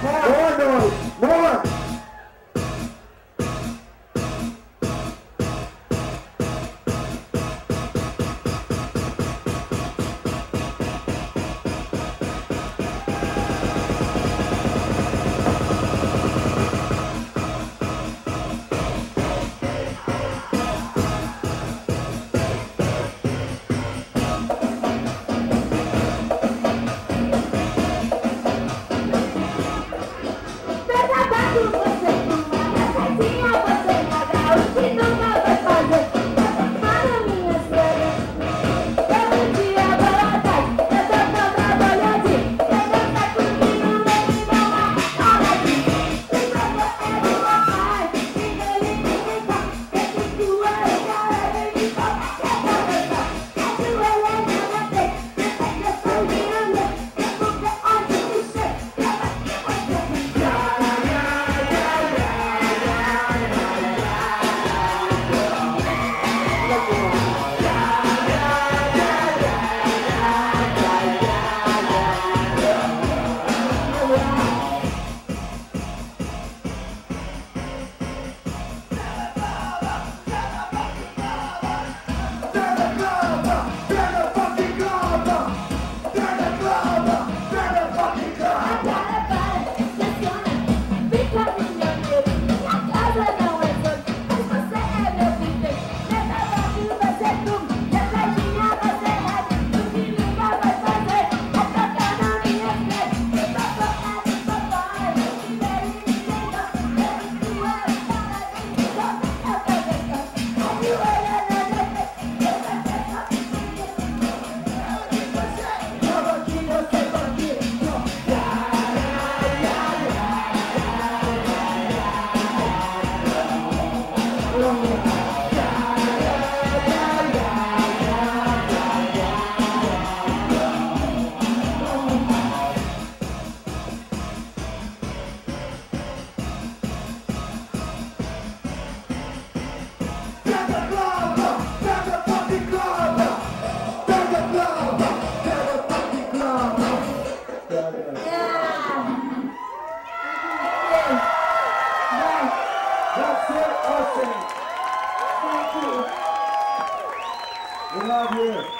More That's it, Austin. We love you.